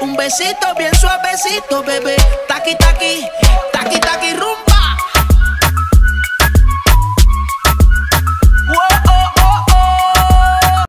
un besito bien suavecito, bebé. Taqui, taqui